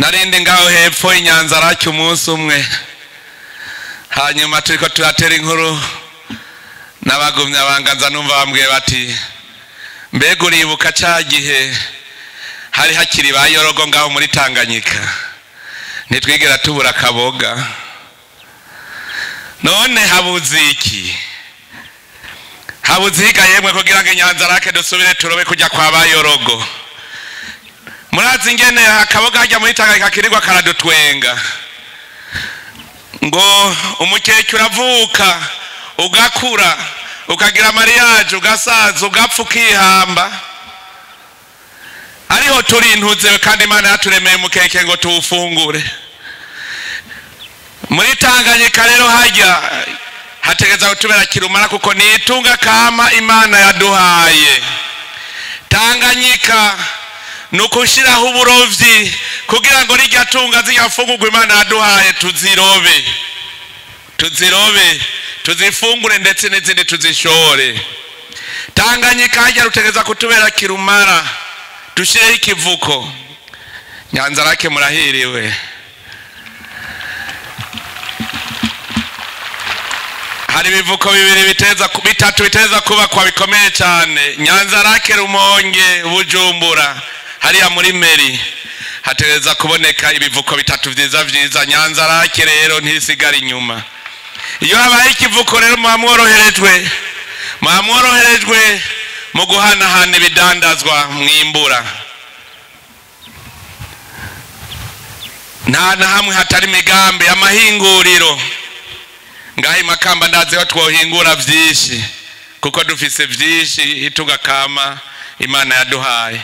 narindi ngaho hepfo inyanza araki umunsi umwe. Hanyuma turiko turatera inkuru n'abagumye abanganza numva bambwiye bati mbega uribuka ca gihe hari hakiri ba yorogo ngaho muri tanganyika? Ntitwigera tubura akaboga none habuze iki? Habuze higa yemwe kugira ngo inyanza rake dusubire turobe kujya kwa ba yorogo murazi ingene akaboga hajya muri tanganyika kirirwa karadutwenga. Ngo umukecuru avuka ugakura ukagira mariyaje ugasaza ugapfa ukihamba. Ariho turintuzewe kandi imana yaturemeye umukeke ngo tuwufungure. Muri tanganyika rero hajya hategeza kutubera kirumara kuko ni itunga kama imana yaduhaye. Tanganyika ni ukushyiraho uburovyi kugira ngo rijya tunga zijya mfungurwa imana yaduhaye tuzirobe. Tuzirobe. Tuzifungure ndetse n'izindi tuzishore. Tanganyika hajya rutegeza kutubera kirumara. Dushyireho ikivuko nyanza rake murahiriwe. Hari ibivuko bibiri biteza bitatu biteza kubakwa bikomeye cyane nyanza rake rumonge bujumbura. Hariya muri meri hategereza kuboneka ibivuko bitatu byiza byiza nyanza rake rero ntisigara inyuma. Iyo habaye ikivuko rero muba mworoherejwe muba mworoherejwe mu guhanahana ibidandazwa mwimbura. Nta na hamwe hatari imigambi amahinguriro. Ngaho imakamba ndaziho twohingura byinshi kuko dufise byinshi itugakama imana yaduhaye.